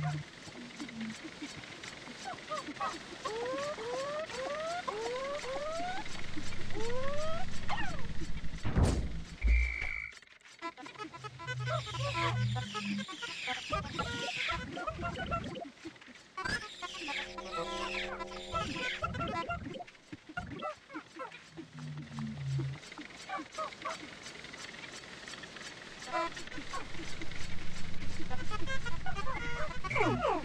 Ha ha ha ha! Woo!